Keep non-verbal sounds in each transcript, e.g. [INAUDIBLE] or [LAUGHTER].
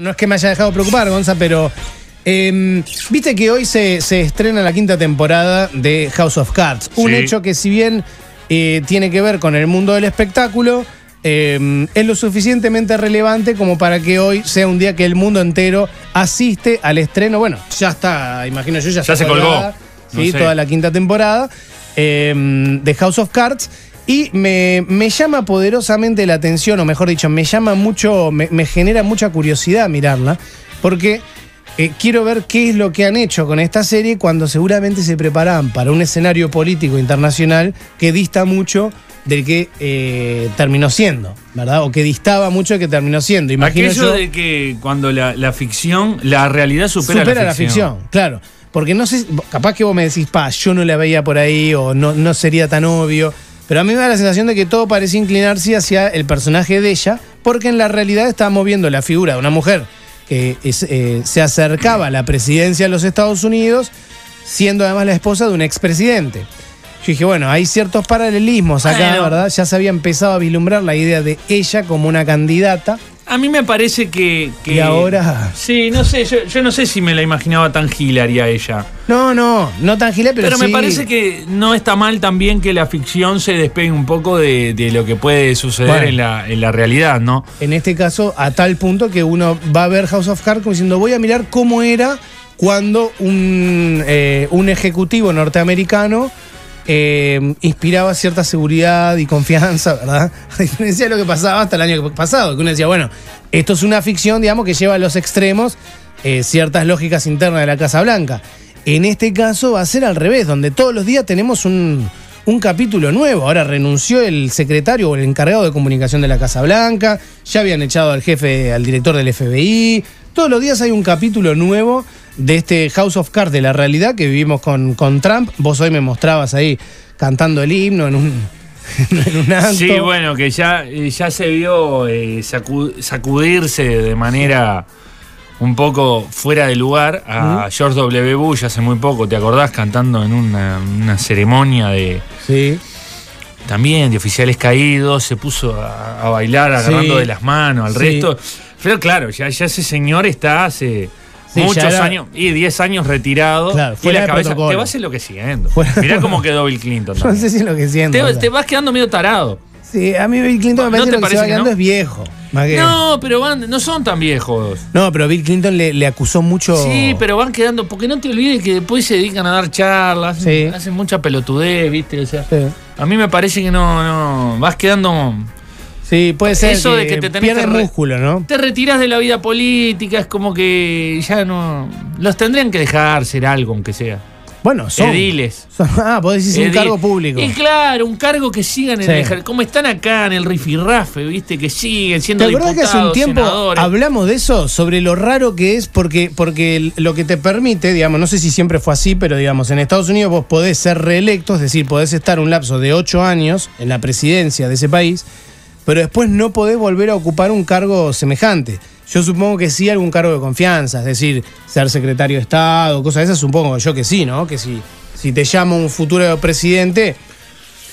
No es que me haya dejado preocupar, Gonza, pero em, viste que hoy se, se estrena la quinta temporada de House of Cards. Un Sí. hecho que si bien eh, tiene que ver con el mundo del espectáculo, em, es lo suficientemente relevante como para que hoy sea un día que el mundo entero asiste al estreno. Bueno, ya está, imagino yo, ya, Ya está se colgó. No sí, toda la quinta temporada em, de House of Cards. Y me, me llama poderosamente la atención, o mejor dicho, me llama mucho, me, me genera mucha curiosidad mirarla, porque eh, quiero ver qué es lo que han hecho con esta serie cuando seguramente se preparaban para un escenario político internacional que dista mucho del que eh, terminó siendo, ¿verdad? O que distaba mucho del que terminó siendo. Imagino Aquello yo, de que cuando la, la ficción, la realidad supera, supera la, ficción. claro. Porque no sé, capaz que vos me decís, pa, yo no la veía por ahí o no, no sería tan obvio. Pero a mí me da la sensación de que todo parece inclinarse hacia el personaje de ella, porque en la realidad estábamos viendo la figura de una mujer que es, eh, se acercaba a la presidencia de los Estados Unidos, siendo además la esposa de un expresidente. Yo dije, bueno, hay ciertos paralelismos acá, Bueno. ¿verdad? Ya se había empezado a vislumbrar la idea de ella como una candidata. A mí me parece que, que- Y ahora- Sí, no sé, yo, yo no sé si me la imaginaba tan Hillary a ella. No, no, no tan gile, pero, Pero, me parece que no está mal también que la ficción se despegue un poco de, de lo que puede suceder Bueno. en, la, en la realidad, ¿no? En este caso, a tal punto que uno va a ver House of Cards como diciendo, voy a mirar cómo era cuando un, eh, un ejecutivo norteamericano eh, inspiraba cierta seguridad y confianza, ¿verdad? [LAUGHS] A diferencia de lo que pasaba hasta el año pasado, que uno decía, bueno, esto es una ficción, digamos, que lleva a los extremos eh, ciertas lógicas internas de la Casa Blanca. En este caso va a ser al revés, donde todos los días tenemos un, un capítulo nuevo. Ahora renunció el secretario o el encargado de comunicación de la Casa Blanca, ya habían echado al jefe, al director del FBI. Todos los días hay un capítulo nuevo de este House of Cards de la realidad que vivimos con, con Trump. Vos hoy me mostrabas ahí cantando el himno en un, [LAUGHS] en un acto. Sí, bueno, que ya, eh, ya se vio eh, sacu- sacudirse de manera un poco fuera de lugar a George W. Bush hace muy poco, ¿te acordás? Cantando en una, una ceremonia de Sí. también de oficiales caídos, se puso a, a bailar agarrando Sí. de las manos al Sí. resto. Pero claro, ya, ya ese señor está hace Sí, muchos era- años, y 10 años retirado, Claro, y la cabeza protocolo. te vas enloqueciendo. Fuera- Mirá cómo quedó Bill Clinton. [LAUGHS] No también. sé si es lo que siento. te, te vas quedando medio tarado. Sí, a mí Bill Clinton me ¿No te que parece que no? es viejo. No, pero van, no son tan viejos. No, pero Bill Clinton le, le acusó mucho. Sí, pero van quedando, porque no te olvides que después se dedican a dar charlas, Sí. hacen, hacen mucha pelotudez, ¿viste? O sea, Sí. a mí me parece que no, no, vas quedando Sí, puede ser. Eso de que te tenés pierde que músculo, ¿no? te retiras de la vida política, es como que ya no. Los tendrían que dejar ser algo, aunque sea. Bueno, son. Ediles. son- ah, podés decir un Edil- cargo público. Y claro, un cargo que sigan en Sí. el Como están acá en el rifirrafe, ¿viste? Que siguen siendo ¿Te acordás que hace un tiempo senadores. hablamos de eso? Sobre lo raro que es, porque, porque lo que te permite, digamos, no sé si siempre fue así, pero digamos, en Estados Unidos vos podés ser reelecto, es decir, podés estar un lapso de ocho años en la presidencia de ese país, pero después no podés volver a ocupar un cargo semejante. Yo supongo que sí algún cargo de confianza, es decir, ser secretario de Estado, cosas de esas, supongo yo que sí, ¿no? Que si, si te llama un futuro presidente,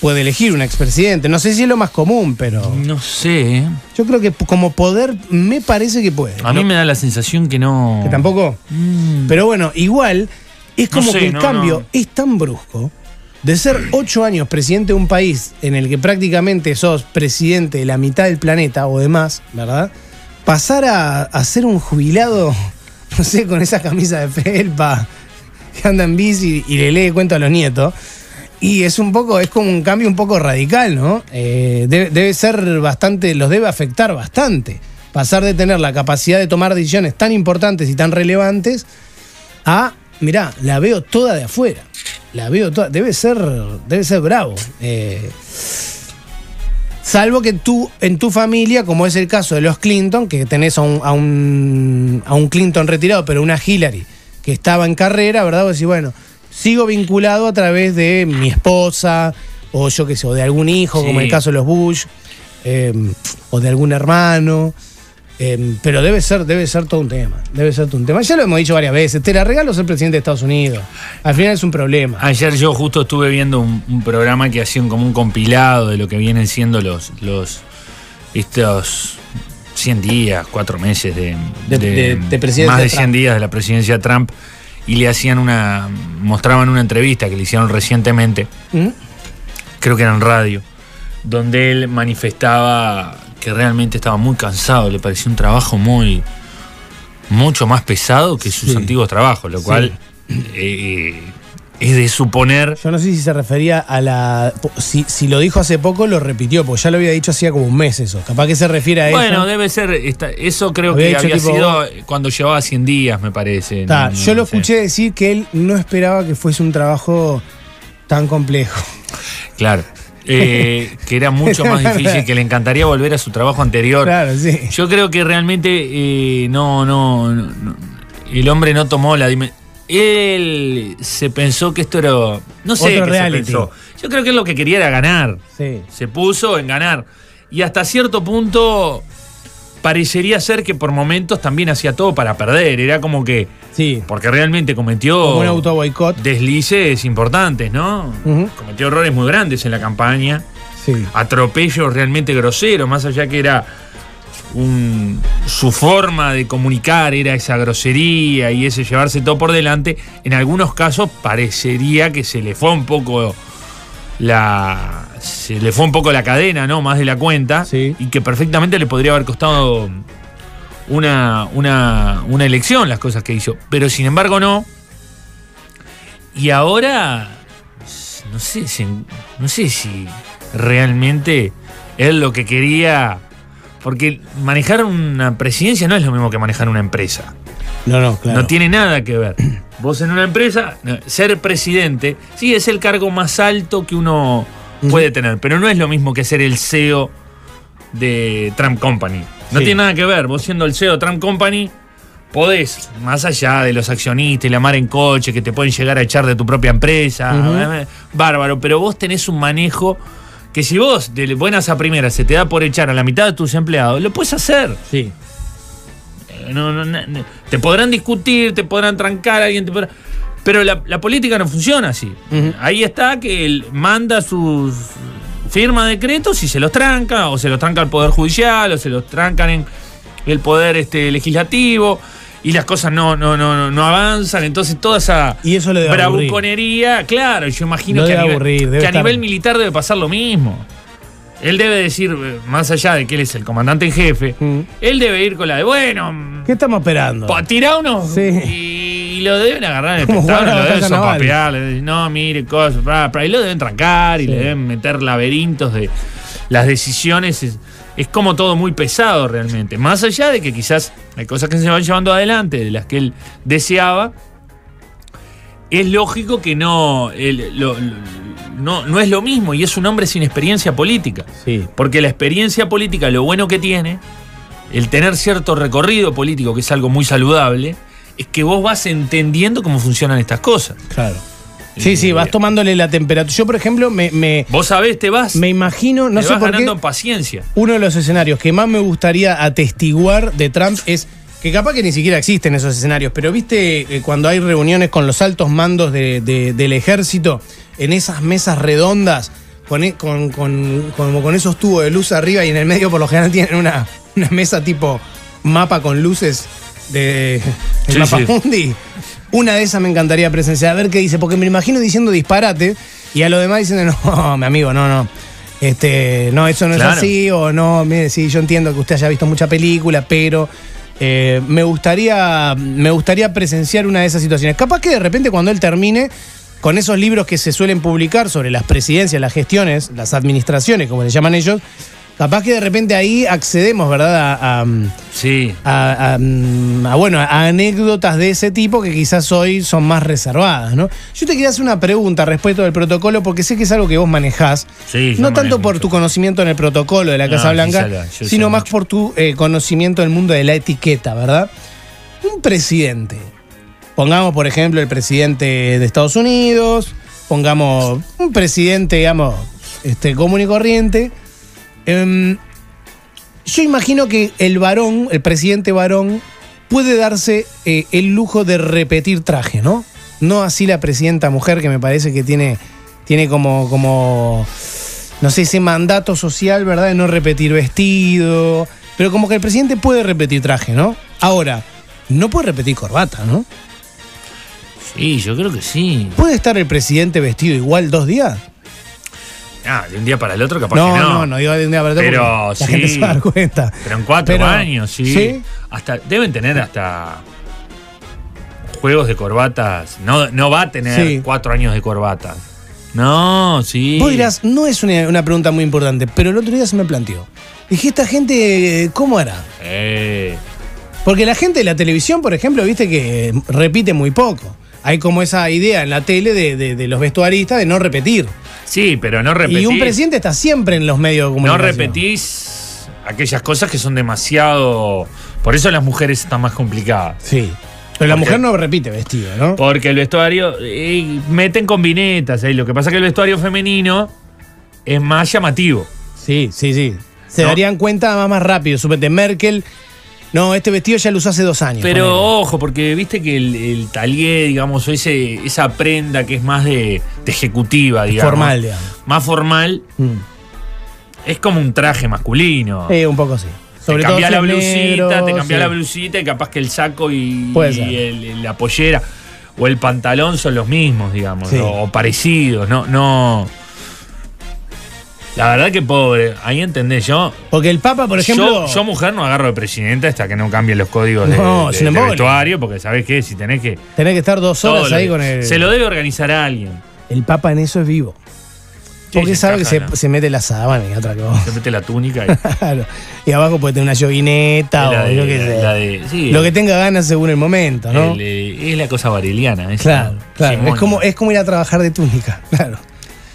puede elegir un expresidente. No sé si es lo más común, pero... No sé. ¿eh? Yo creo que como poder me parece que puede. A mí me da la sensación que no. Que tampoco. Mm. Pero bueno, igual es No como sé, que el no, cambio es tan brusco de ser ocho años presidente de un país en el que prácticamente sos presidente de la mitad del planeta o demás, ¿verdad? Pasar a, ser un jubilado, [LAUGHS] no sé, con esa camisa de felpa que anda en bici y le lee cuento a los nietos. Y es un poco, es como un cambio un poco radical, ¿no? Eh, debe, debe ser bastante, los debe afectar bastante. Pasar de tener la capacidad de tomar decisiones tan importantes y tan relevantes a, mirá, la veo toda de afuera. La veo toda, debe ser, debe ser bravo. Eh, salvo que tú, en tu familia, como es el caso de los Clinton, que tenés a un, a un, a un Clinton retirado, pero una Hillary que estaba en carrera, ¿verdad? Vos decís, bueno, sigo vinculado a través de mi esposa, o yo qué sé, o de algún hijo, como el caso de los Bush, eh, o de algún hermano. Eh, pero debe ser, debe ser todo un tema. Debe ser todo un tema. Ya lo hemos dicho varias veces. Te la regalo ser presidente de Estados Unidos. Al final es un problema. Ayer yo justo estuve viendo un, un programa que hacían como un compilado de lo que vienen siendo los, los estos 100 días, 4 meses de, De- de- de presidencia más de Trump. 100 días de la presidencia de Trump y le hacían una mostraban una entrevista que le hicieron recientemente, ¿Mm? creo que era en radio, donde él manifestaba que realmente estaba muy cansado, le parecía un trabajo muy mucho más pesado que sus Sí. antiguos trabajos, lo Sí. cual eh, es de suponer Yo no sé si se refería a la. Si, si lo dijo hace poco, lo repitió, porque ya lo había dicho hacía como un mes eso. Capaz que se refiere a Bueno, eso. debe ser, esta- eso creo Había que había tipo- sido cuando llevaba 100 días, me parece. Ta, No, yo lo escuché decir que él no esperaba que fuese un trabajo tan complejo. Claro. Eh, que era mucho más [LAUGHS] difícil, que le encantaría volver a su trabajo anterior. Claro, sí. Yo creo que realmente eh, no, no, el hombre no tomó la dimensión. Él se pensó que esto era. No sé Otro qué se pensó. Yo creo que lo que quería era ganar. Sí. Se puso en ganar. Y hasta cierto punto parecería ser que por momentos también hacía todo para perder. Era como que. Sí. Porque realmente cometió Como un auto boicot. deslices importantes, ¿no? Cometió errores muy grandes en la campaña. Sí. Atropellos realmente groseros, más allá que era un- su forma de comunicar era esa grosería y ese llevarse todo por delante, en algunos casos parecería que se le fue un poco la se le fue un poco la cadena, ¿no? Más de la cuenta Sí. y que perfectamente le podría haber costado una, una, una elección las cosas que hizo, pero sin embargo no. Y ahora no sé, si- no sé si realmente él lo que quería porque manejar una presidencia no es lo mismo que manejar una empresa. No, no, claro. No tiene nada que ver. Vos en una empresa, ser presidente, sí, es el cargo más alto que uno puede tener, pero no es lo mismo que ser el CEO de Trump Company. No Sí. tiene nada que ver. Vos siendo el CEO de Trump Company, podés, más allá de los accionistas y la mar en coche que te pueden llegar a echar de tu propia empresa, Ujú. eh, bárbaro, pero vos tenés un manejo que si vos de buenas a primeras se te da por echar a la mitad de tus empleados, lo puedes hacer. Sí. Eh, no, no, no, no. Te podrán discutir, te podrán trancar, alguien te podrá- Pero la, la política no funciona así. Ahí está que él manda sus firma decretos y se los tranca, o se los tranca el Poder Judicial, o se los trancan en el Poder este, Legislativo, y las cosas no, no, no, no- no avanzan. Entonces toda esa Y eso le debe aburrir. bravuconería, claro, yo imagino que, a nivel, aburrir, que a nivel militar debe pasar lo mismo. Él debe decir, eh, más allá de que él es el comandante en jefe, Mm. él debe ir con la de, bueno, ¿Qué estamos esperando? tirá unos Sí. y, lo deben agarrar en el [LAUGHS] espectáculo, lo deben sopapear, le dicen, no, mire, cosas, bla, bla, y lo deben trancar y Sí. le deben meter laberintos de las decisiones. Es, es como todo muy pesado realmente. Más allá de que quizás hay cosas que se van llevando adelante, de las que él deseaba, es lógico que no, el- lo- lo- no, no es lo mismo y es un hombre sin experiencia política. Sí. Porque la experiencia política, lo bueno que tiene, el tener cierto recorrido político, que es algo muy saludable, es que vos vas entendiendo cómo funcionan estas cosas. Claro. Sí, sí, vas tomándole la temperatura. Yo, por ejemplo, me, me, Vos sabés, te vas, me imagino, no te sé vas por qué, ganando en paciencia. uno de los escenarios que más me gustaría atestiguar de Trump es que capaz que ni siquiera existen esos escenarios, pero viste eh, cuando hay reuniones con los altos mandos de- de- del ejército, en esas mesas redondas, con, e- con, con- como con esos tubos de luz arriba y en el medio por lo general tienen una, una mesa tipo mapa con luces de Sí, mapa sí. mundi. Una de esas me encantaría presenciar, a ver qué dice, porque me imagino diciendo disparate y a lo demás diciendo, [LAUGHS] no, mi amigo, no, no. Este, no, eso no Claro. es así, o no, mire, sí, yo entiendo que usted haya visto mucha película, pero eh, me gustaría. Me gustaría presenciar una de esas situaciones. Capaz que de repente cuando él termine, con esos libros que se suelen publicar sobre las presidencias, las gestiones, las administraciones, como le llaman ellos, capaz que de repente ahí accedemos, ¿verdad? A, a- Sí. a- a, mm, a, bueno, a anécdotas de ese tipo que quizás hoy son más reservadas, ¿no? Yo te quería hacer una pregunta respecto del protocolo, porque sé que es algo que vos manejás. Sí, no tanto por mucho. tu conocimiento en el protocolo de la Casa Blanca, sino más por tu eh, conocimiento del mundo de la etiqueta, ¿verdad? Un presidente, pongamos por ejemplo el presidente de Estados Unidos, pongamos un presidente, digamos, este, común y corriente. Em, yo imagino que el varón, el presidente varón, puede darse eh, el lujo de repetir traje, ¿no? No así la presidenta mujer, que me parece que tiene, tiene como, como, no sé, ese mandato social, ¿verdad? De no repetir vestido, Pero como que el presidente puede repetir traje, ¿no? Ahora, no puede repetir corbata, ¿no? Sí, yo creo que sí. ¿Puede estar el presidente vestido igual dos días? Ah, de un día para el otro capaz No, que no. no, no, digo de un día para otro Pero la gente se va a dar cuenta. Pero en cuatro Pero- años, sí. ¿Sí? Hasta, deben tener hasta juegos de corbatas. No, no va a tener Sí. cuatro años de corbatas. No, sí. Vos dirás, no es una, una pregunta muy importante, pero el otro día se me planteó. Dije, ¿esta gente eh, cómo hará? Eh, Porque la gente de la televisión, por ejemplo, viste que repite muy poco. Hay como esa idea en la tele de, de- de los vestuaristas de no repetir. Sí, pero no repetís. Y un presidente está siempre en los medios de no repetís aquellas cosas que son demasiado. Por eso las mujeres están más complicadas. Sí. Pero la mujer no repite vestido, ¿no? Porque el vestuario. eh, meten combinetas ahí. Lo que pasa es que el vestuario femenino es más llamativo. Sí, sí, sí. Se No. darían cuenta más, más rápido. Suponete, Merkel. No, este vestido ya lo usó hace dos años. Pero ponele. ojo, porque viste que el, el talié, digamos, o ese, esa prenda que es más de, de ejecutiva, digamos. Formal, digamos. Más formal, Mm. es como un traje masculino. Eh, un poco sí. Sobre te cambia la blusita, negro, te cambia sí. la blusita y capaz que el saco y, el- la pollera o el pantalón son los mismos, digamos, Sí. o, o parecidos, no, no. La verdad que pobre, ahí entendés, yo, Porque el Papa, por ejemplo. yo, yo mujer no agarro de presidenta hasta que no cambien los códigos de, No, de- es un de embole. vestuario, porque sabés qué, si tenés que... tenés que estar dos horas ahí que- con el. Se lo debe organizar a alguien. El Papa en eso es vivo. Porque sabe que se, encaja, ¿no? se mete la sábana y otra cosa. Se mete la túnica y... [LAUGHS] Claro. Y abajo puede tener una yoguineta o de- yo qué sé. la de- sí, Lo que tenga ganas según el momento, ¿no? el, eh, es la cosa vareliana. esa, claro, claro. Es como, es como ir a trabajar de túnica, [LAUGHS] claro.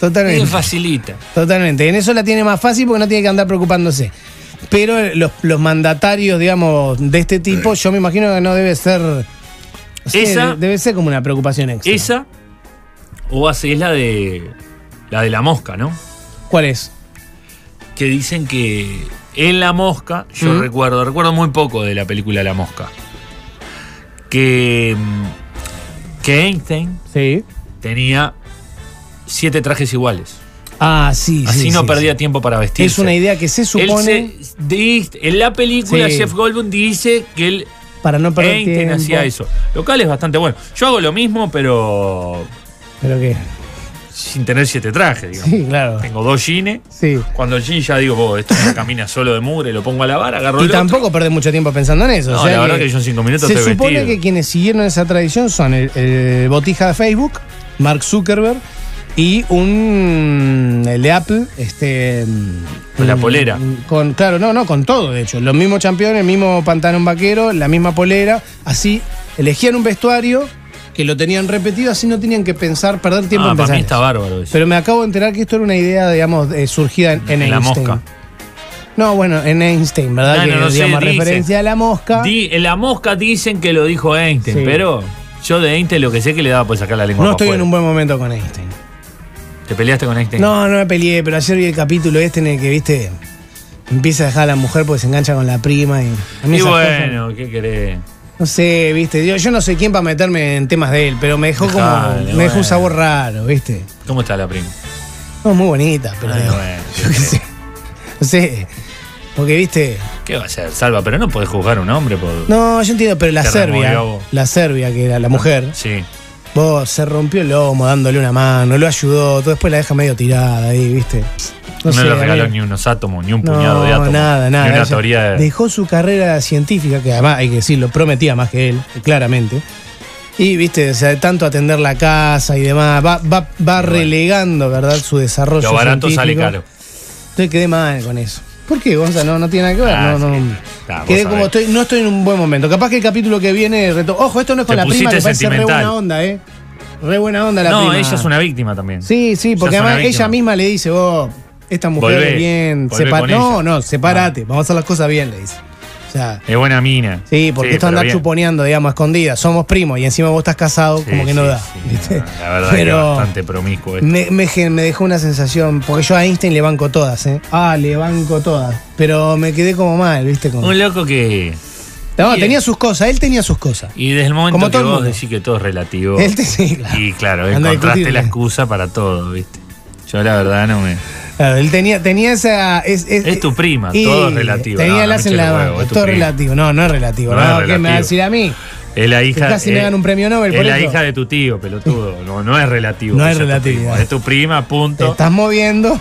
Totalmente. Eh, facilita. Totalmente. En eso la tiene más fácil porque no tiene que andar preocupándose. Pero los, los mandatarios, digamos, de este tipo, yo me imagino que no debe ser. Esa- debe ser como una preocupación extra. Esa o hace es la de la de la mosca, ¿no? ¿Cuál es? Que dicen que en la mosca, yo Mm. recuerdo, recuerdo muy poco de la película La mosca. Que mm, que Einstein Sí. tenía siete trajes iguales. Ah, sí. Así sí, no sí, perdía sí. tiempo para vestirse. Es una idea que se supone se- en la película. Jeff Goldblum dice que él para no perder Einstein tiempo. hacía eso. Lo cual es bastante bueno. Yo hago lo mismo, pero Pero qué. sin tener siete trajes, digamos. Sí, claro. Tengo dos jeans. Sí. Cuando el jean ya digo, vos, esto camina solo de mugre, lo pongo a lavar, agarro Y el tampoco otro. perdés mucho tiempo pensando en eso. No, o sea la verdad que yo en cinco minutos Se supone vestido. que quienes siguieron esa tradición son el, el botija de Facebook, Mark Zuckerberg, y un. el de Apple, este. Con la mm, polera. Con, claro, no, no, con todo, de hecho. Los mismos campeones, el mismo pantalón vaquero, la misma polera. Así elegían un vestuario que lo tenían repetido, así no tenían que pensar, perder tiempo Ah, en para pensar. mí está eso. bárbaro eso. Pero me acabo de enterar que esto era una idea, digamos, eh, surgida en, en En la Einstein. mosca. No, bueno, en Einstein, ¿verdad? No, que no, no sé, digamos, dicen. referencia a la mosca. Di- en la mosca dicen que lo dijo Einstein, Sí. pero yo de Einstein lo que sé es que le daba por sacar la lengua no para estoy en un buen momento con Einstein. ¿Te peleaste con Einstein? No, no me peleé, pero ayer vi el capítulo este en el que, viste, empieza a dejar a la mujer porque se engancha con la prima y a mí Y esas bueno, ¿qué querés? no sé, viste, yo, yo no sé quién para meterme en temas de él, pero me dejó como, me dejó bueno. un sabor raro, viste. ¿Cómo está la prima? No, muy bonita, pero Ay, digo, bueno, [LAUGHS] yo qué sé. No sé, porque, viste, ¿Qué va a ser? Salva, pero no podés juzgar a un hombre por. no, yo entiendo, pero la Serbia, la Serbia, que era la mujer, Sí. Vos se rompió el lomo dándole una mano, lo ayudó, tú después la deja medio tirada ahí, viste. No, sé, le regaló ni unos átomos, ni un No, puñado de átomos. nada, nada. Ni una Ella teoría de. Dejó su carrera científica, que además hay que decirlo, prometía más que él, claramente. Y, viste, o sea, de tanto atender la casa y demás, va, va, va relegando, ¿verdad?, su desarrollo. Lo barato sale caro. Entonces quedé mal con eso. ¿Por qué, Gonzalo? No, no tiene nada que ver. Ah, no, no. Ah, Quedé como estoy, no estoy en un buen momento. Capaz que el capítulo que viene. reto- Ojo, esto no es con Te la prima, que parece re buena onda, ¿eh? Re buena onda la No, prima. ella es una víctima también. Sí, sí, porque Ella además ella misma le dice, vos, esta mujer Volvé, es bien, volvé no, ella. no, sepárate, vamos a hacer las cosas bien, le dice. O sea, Es buena mina. sí, porque esto pero anda chuponeando, digamos, a escondidas. Somos primos y encima vos estás casado, Sí, como que sí, no da. sí, ¿viste? La verdad que Pero es bastante promiscuo esto. me, me, gen- me dejó una sensación, porque yo a Einstein le banco todas, ¿eh? Ah, le banco todas. Pero me quedé como mal, ¿viste? Como- Un loco que. No, tenía sus cosas, él tenía sus cosas. Y desde el momento Como que todo vos decís que todo es relativo. Él te, sí, claro. Y claro, encontraste la excusa para todo, ¿viste? Yo la verdad no me. Claro, él tenía, tenía esa. Es, Es tu prima, y todo es relativo. Tenía No, el no en la mano. es Todo prima. relativo. No, no es relativo. No No, es ¿Qué me va a relativo. decir a mí? Es la Que hija. casi me es- gana un premio Nobel Es por la eso. hija de tu tío, pelotudo. [LAUGHS] No, no es relativo. No que es prima. Es tu prima, Te punto. estás moviendo.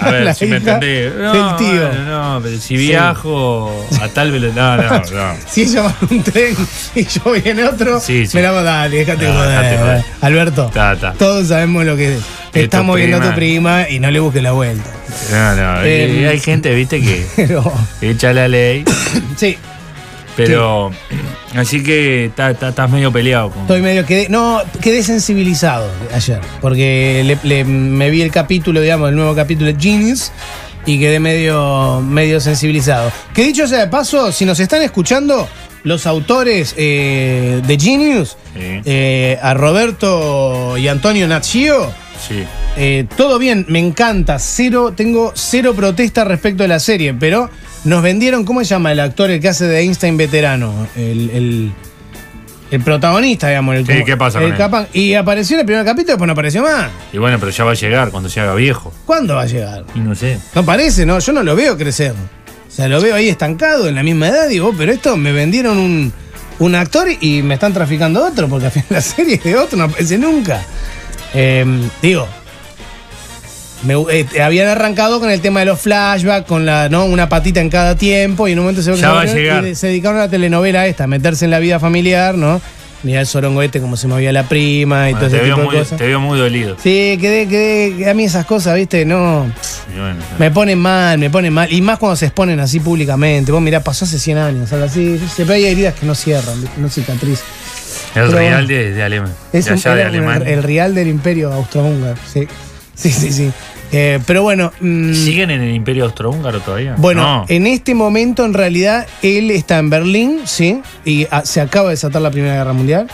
A ver, [LAUGHS] la si me entendés. No, del tío. bueno, no, pero si viajo a tal velocidad. No, no, no. [LAUGHS] Si ella va en un tren y yo voy en otro, Sí, sí. me la dar, déjate No, joder. Alberto, Ta, ta. todos sabemos lo que te Es está moviendo prima. tu prima y no le busques la vuelta. No, no. Eh, y hay gente, viste, que [LAUGHS] echa la ley, sí, pero. Así que estás medio peleado con. estoy medio. Quedé, no, quedé sensibilizado ayer. Porque le- le- me vi el capítulo, digamos, el nuevo capítulo de Genius. Y quedé medio, medio sensibilizado. Que dicho sea de paso, si nos están escuchando, los autores eh, de Genius, Sí, eh, a Roberto y Antonio Nachio, sí. Eh, todo bien, me encanta. Cero, tengo cero protesta respecto de la serie, pero nos vendieron, ¿cómo se llama el actor el que hace de Einstein veterano? El, el- el protagonista, digamos. El, Sí, como- ¿qué pasa el con él? Y apareció en el primer capítulo, después no apareció más. Y bueno, pero ya va a llegar cuando se haga viejo. ¿Cuándo va a llegar? Y no sé. No parece, no, yo no lo veo crecer. O sea, lo veo ahí estancado en la misma edad, digo, pero esto me vendieron un, un actor y me están traficando otro, porque al final la serie es de otro, no aparece nunca. Eh, digo, me- eh, habían arrancado con el tema de los flashbacks, con la, ¿no? una patita en cada tiempo, y en un momento se, va a llegar. y se dedicaron a la telenovela esta, a meterse en la vida familiar, ¿no? Mirá el sorongo este, como se movía la prima y Bueno, todo te, ese veo tipo muy, de cosas. te veo muy dolido. Sí, quedé, quedé, a mí esas cosas, viste, no. Bueno, Me ponen mal, me ponen mal. Y más cuando se exponen así públicamente. Vos mirá, pasó hace 100 años, algo así. Se hay heridas que no cierran, no cicatrizan. El pero real de, de Alemania. Es de un, allá de Alemania. el real del imperio austrohúngaro, sí. Sí, sí, sí. Eh, pero bueno. mm, ¿Siguen en el imperio austrohúngaro todavía? Bueno, No. en este momento en realidad él está en Berlín, sí, y ah, se acaba de desatar la Primera Guerra Mundial.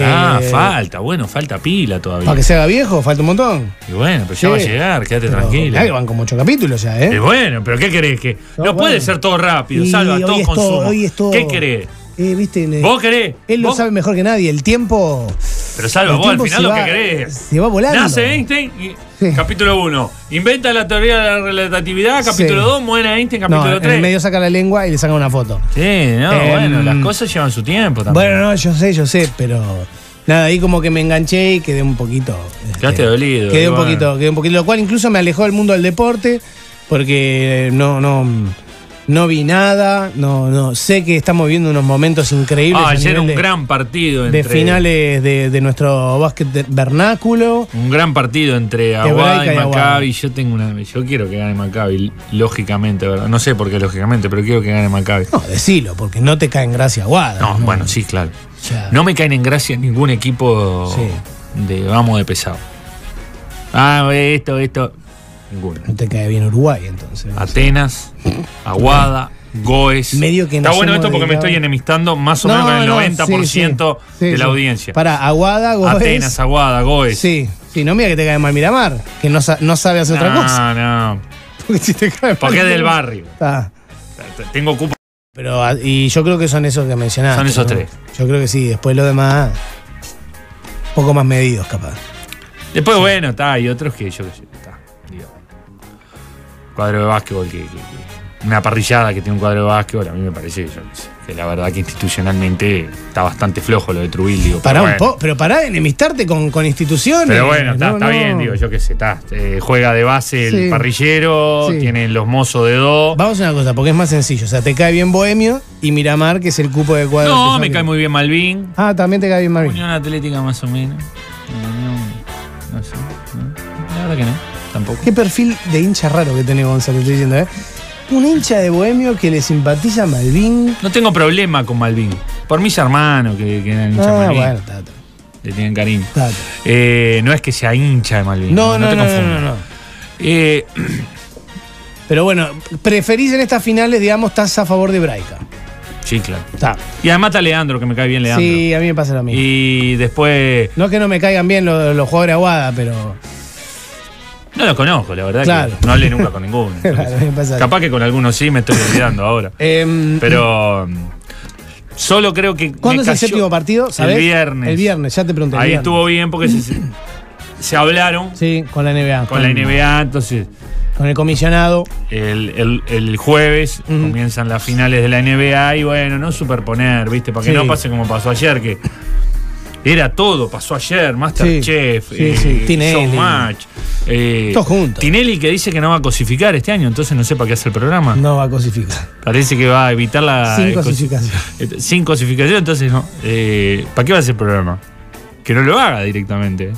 Ah, Eh, falta, bueno, falta pila todavía. Para que se haga viejo, falta un montón. Y bueno, pero ya va a llegar, quédate tranquilo. que van con ocho capítulos ya, ¿eh? Y bueno, pero ¿qué querés? Que no bueno. puede ser todo rápido, Y salva todo consumo. todo, hoy es todo. ¿Qué querés? Eh, ¿viste? Le- ¿Vos querés? Él lo ¿Vos? sabe mejor que nadie. El tiempo. Pero salva, el vos al final lo va- que querés. Se va volando. Nace Einstein y Sí. capítulo 1. Inventa la teoría de la relatividad, capítulo Sí. 2, muere Einstein, No, capítulo en 3. el medio saca la lengua y le saca una foto. Sí, no, Em, bueno, las cosas llevan su tiempo también. Bueno, no, yo sé, yo sé, pero. Nada, ahí como que me enganché y quedé un poquito. este, Quedaste dolido, Quedé un bueno. poquito, quedé un poquito. Lo cual incluso me alejó del mundo del deporte. Porque no, no. No vi nada, no, no. Sé que estamos viviendo unos momentos increíbles. Ah, ayer un de, gran partido de finales de, de nuestro básquet vernáculo. Un gran partido entre Aguada y y. Maccabi. Yo tengo una. Yo quiero que gane Maccabi, lógicamente, ¿verdad? No sé por qué lógicamente, pero quiero que gane Maccabi. No, decilo, porque no te cae en gracia Aguada. No, bueno, sí, claro. Ya. No me caen en gracia ningún equipo Sí. de vamos de pesado. Ah, esto, esto. Ninguno. No te cae bien Uruguay, entonces. Atenas, Aguada, Goes. Medio que Está bueno esto porque me estoy enemistando más o No, menos con el no, 90% sí, sí. Sí, de la audiencia. Para Aguada, Goes. Atenas, Aguada, Goes. Sí, sí, no mira que te cae mal Miramar, que no, no sabe hacer otra cosa. No, no. [LAUGHS] Porque si te cae mal Porque es del barrio. Está. Tengo cupo. Pero, ah, y yo creo que son esos que mencionaste. Son esos ¿no? tres. Yo creo que sí, después lo demás, un poco más medidos, capaz. Después, bueno, está, hay otros que yo qué sé, cuadro de básquetbol que, que- que- Una parrillada que tiene un cuadro de básquetbol, a mí me parece yo que la verdad que institucionalmente está bastante flojo lo de Trujillo. digo, Pará pero un bueno. poco, pero pará de enemistarte con, con instituciones. Pero bueno, está, No, está no. bien, digo, yo qué sé, está. Eh, juega de base el Sí. parrillero, Sí. tienen los mozos de dos. Vamos a una cosa, porque es más sencillo. O sea, te cae bien Bohemio y Miramar, que es el cupo de cuadro. No, me cae muy bien Malvin. Ah, también te cae bien Marvin. Unión Atlética más o menos. Tampoco. Qué perfil de hincha raro que tenés, Gonzalo, estoy diciendo, ¿eh? Un hincha de Bohemio que le simpatiza a Malvin. No tengo problema con Malvin. Por mis hermanos que, que eran hinchas de Ah, Malvin. bueno, está, Le tienen cariño. está. Eh, no es que sea hincha de Malvin. No, no, te no, no, no, no. Eh, [CLEARS THROAT] Pero bueno, preferís en estas finales, digamos, estás a favor de Braica. sí, claro. Está. Y además está Leandro, que me cae bien Leandro. Sí, a mí me pasa lo mismo. Y después. No es que no me caigan bien los, los jugadores de Aguada, pero. No los conozco, la verdad. Claro. Que no hablé nunca con ninguno. [LAUGHS] Claro. Capaz que con algunos sí me estoy olvidando ahora. Em, Pero. mm, Solo creo que. ¿Cuándo es el séptimo partido? ¿Sabés? El viernes. El viernes, ya te pregunté. Ahí estuvo bien porque se, se hablaron Sí, con la NBA. con la NBA, entonces Con el comisionado. el, el- el jueves comienzan las finales de la NBA y bueno, no superponer, ¿viste? Para que Sí. no pase como pasó ayer, que era todo, pasó ayer, Masterchef, Sí, sí, sí, Tinelli. Showmatch. eh, Todo junto. Tinelli que dice que no va a cosificar este año, entonces no sé para qué hace el programa. No va a cosificar. Parece que va a evitar la. Sin eh, cosi- cosificación. eh, Sin cosificación, entonces no. Eh, ¿Para qué va a hacer el programa? Que no lo haga directamente.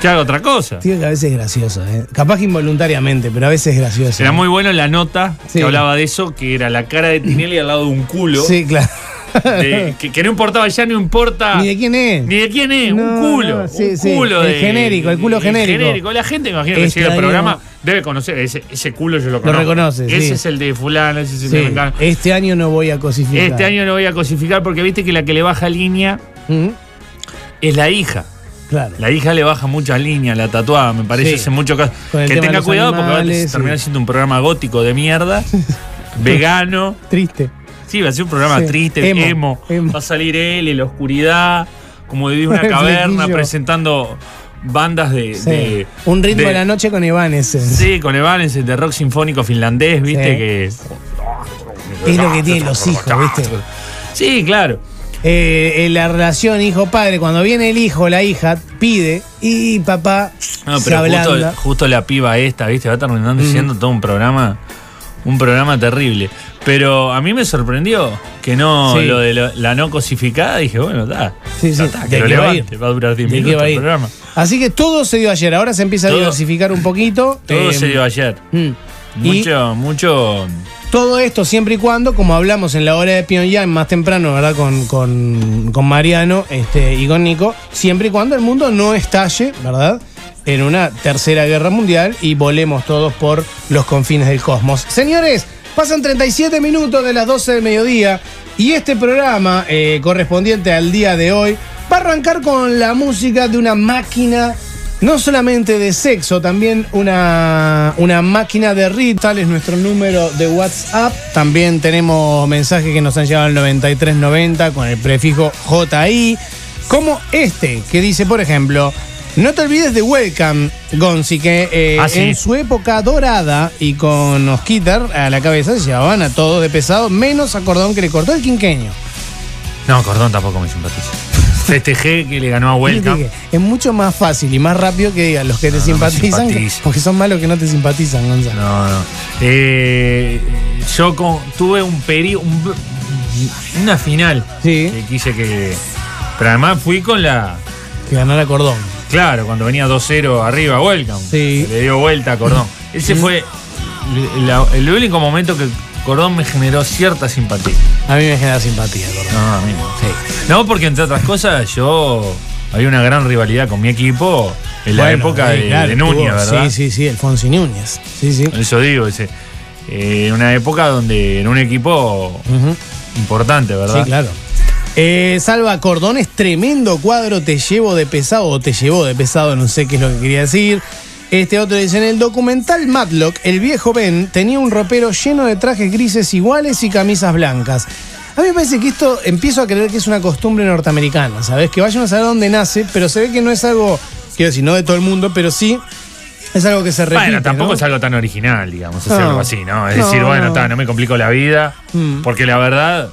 Que haga otra cosa. Tío, que a veces es gracioso, ¿eh? Capaz que involuntariamente, pero a veces es gracioso. Era muy bueno la nota que hablaba de eso, que era la cara de Tinelli al lado de un culo. Sí, claro. [LAUGHS] de- que, que no importaba ya, no importa. Ni de quién es. Ni de quién es, No, un culo. no, sí, un sí, culo el genérico, el culo genérico. La gente, imagino que Este sigue el programa, debe conocer. Ese, ese culo yo lo conozco. reconoce, Ese sí. es el de Fulano, ese es el de. Este año no voy a cosificar. Este año no voy a cosificar porque viste que la que le baja línea es la hija. Claro. La hija le baja muchas líneas, la tatuada, me parece, Sí. hace mucho caso. Con el Que tenga cuidado porque va a terminar sí. siendo un programa gótico de mierda, [LAUGHS] vegano. Triste. Sí, va a ser un programa Sí. triste, Emo, emo, emo. Va a salir él en la oscuridad, como de una [LAUGHS] caverna, presentando bandas de. Sí. de- Un ritmo de, de- la noche con Evanescence. Sí, con Evanescence, de rock sinfónico finlandés, viste Sí. que. Es lo que tienen los hijos, ¿viste? Sí, claro. Eh, la relación hijo-padre, cuando viene el hijo, la hija pide y papá No, se pero ablanda. justo, justo la piba esta, ¿viste? Va terminando siendo todo un programa, un programa terrible. Pero a mí me sorprendió que no, Sí. lo de lo- la no cosificada, dije, bueno, está. Sí, sí, está, ¿de que lo qué va a ir? va a durar 10 ¿De qué minutos el programa. Así que todo se dio ayer. Ahora se empieza a diversificar un poquito. [LAUGHS] Todo Eh, se dio ayer. mm. Y Mucho, mucho. todo esto siempre y cuando, como hablamos en la hora de Pyongyang más temprano, ¿verdad? Con, con- con Mariano este, y con Nico, siempre y cuando el mundo no estalle, ¿verdad? En una tercera guerra mundial y volemos todos por los confines del cosmos. Señores, pasan 37 minutos de las 12 del mediodía y este programa eh, correspondiente al día de hoy va a arrancar con la música de una máquina no solamente de sexo, también una, una máquina de ritmo. Es nuestro número de WhatsApp. También tenemos mensajes que nos han llegado al 9390 con el prefijo JI. Como este, que dice, por ejemplo, no te olvides de Welcome, Gonzi, que eh, Ah, sí. en su época dorada y con Osquitar a la cabeza se llevaban a todos de pesado, menos a Cordón que le cortó el quinqueño. No, Cordón tampoco me simpatiza. [LAUGHS] Festejé que le ganó a Welcome. Es mucho más fácil y más rápido que digan los que te no simpatizan, que- simpatiza. porque son malos que no te simpatizan, Gonzalo. No, no. Eh, yo con- tuve un periodo. una final. Sí. Que quise que. Pero además fui con la. Que ganara Cordón. Claro, cuando venía 2-0 arriba, Welcome. Sí. Le dio vuelta a Cordón. Ese fue la- el único momento que Cordón me generó cierta simpatía. A mí me genera simpatía, Cordón. No, a mí no. No, porque entre otras cosas, yo. Había una gran rivalidad con mi equipo en la época sí, de, claro, de Núñez, tuvo- ¿verdad? Sí, sí, sí, Alfonso Núñez. Sí, sí. Eso digo, ese. eh, una época donde en un equipo importante, ¿verdad? Sí, claro. Eh, Salva Cordón es tremendo cuadro, te llevo de pesado o te llevó de pesado, no sé qué es lo que quería decir. Este otro dice, en el documental Matlock, el viejo Ben tenía un ropero lleno de trajes grises iguales y camisas blancas. A mí me parece que esto empiezo a creer que es una costumbre norteamericana, ¿sabes? Que vayan a saber dónde nace, pero se ve que no es algo, quiero decir, no de todo el mundo, pero sí es algo que se repite. Bueno, tampoco ¿no? es algo tan original, digamos, No. algo así, ¿no? Es No, decir, bueno, ta, no me complico la vida, Mm. porque la verdad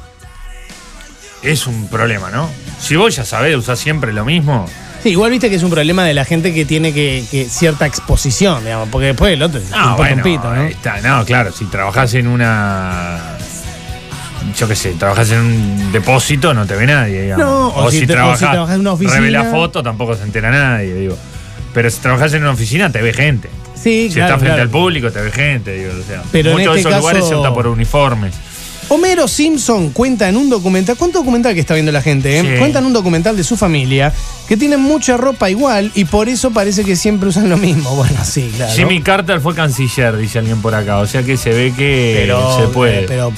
es un problema, ¿no? Si vos ya sabés usar siempre lo mismo, Sí, igual viste que es un problema de la gente que tiene que, que cierta exposición, digamos, porque después el otro te no, importa un bueno, pito, ¿no? está- no, claro, si trabajás en una... Yo qué sé, trabajás en un depósito, no te ve nadie, digamos. No, o si te- o si en una oficina. Revela foto, tampoco se entera nadie, digo. Pero si trabajás en una oficina, te ve gente. Sí, Si claro, estás frente claro. al público, te ve gente, digo. O sea, Pero en muchos de este esos lugares se opta por uniformes. Homero Simpson cuenta en un documental, ¿cuánto documental que está viendo la gente? eh? Sí. Cuenta en un documental de su familia que tienen mucha ropa igual y por eso parece que siempre usan lo mismo. [LAUGHS] Bueno, sí, claro. Jimmy Carter fue canciller, dice alguien por acá. O sea que se ve que pero, se puede. eh, pero